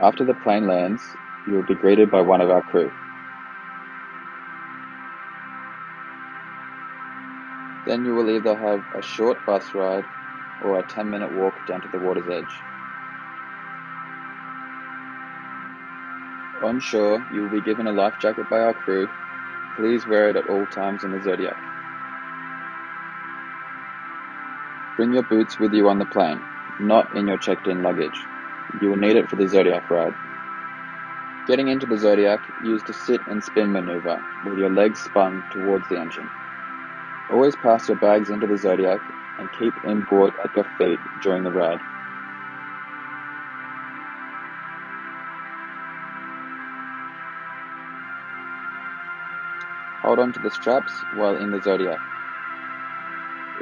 After the plane lands, you will be greeted by one of our crew. Then you will either have a short bus ride or a 10 minute walk down to the water's edge. On shore, you will be given a life jacket by our crew. Please wear it at all times in the Zodiac. Bring your boots with you on the plane, not in your checked in luggage. You will need it for the Zodiac ride. Getting into the Zodiac, use the sit and spin maneuver with your legs spun towards the engine. Always pass your bags into the Zodiac and keep inboard at your feet during the ride. Hold on to the straps while in the Zodiac.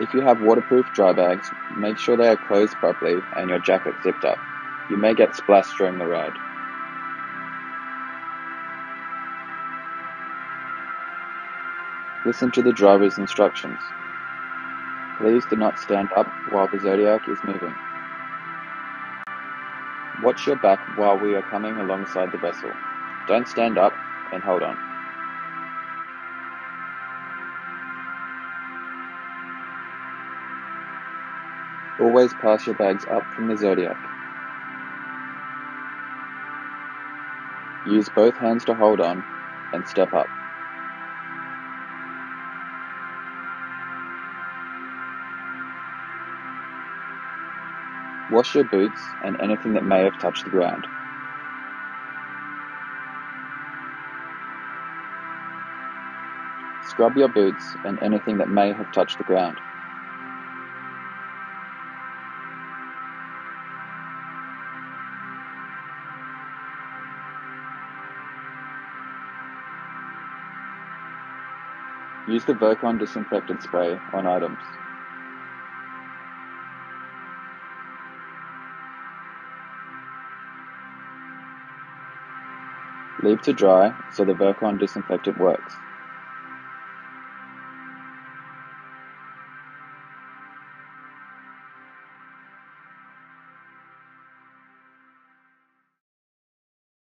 If you have waterproof dry bags, make sure they are closed properly and your jacket zipped up. You may get splashed during the ride. Listen to the driver's instructions. Please do not stand up while the Zodiac is moving. Watch your back while we are coming alongside the vessel. Don't stand up and hold on. Always pass your bags up from the Zodiac. Use both hands to hold on and step up. Wash your boots and anything that may have touched the ground. Scrub your boots and anything that may have touched the ground. Use the Virkon disinfectant spray on items. Leave to dry so the Virkon disinfectant works.